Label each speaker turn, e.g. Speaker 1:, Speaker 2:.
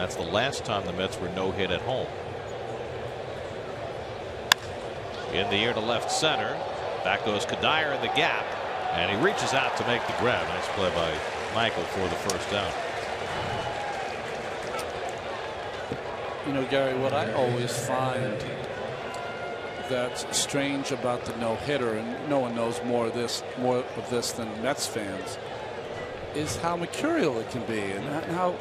Speaker 1: That's the last time the Mets were no hit at home. In the air to left center. Back goes Cuddyer in the gap. And he reaches out to make the grab. Nice play by Michael for the first down.
Speaker 2: You know, Gary, what I always find that's strange about the no hitter, and no one knows more of this more of this than Mets fans, is how mercurial it can be and how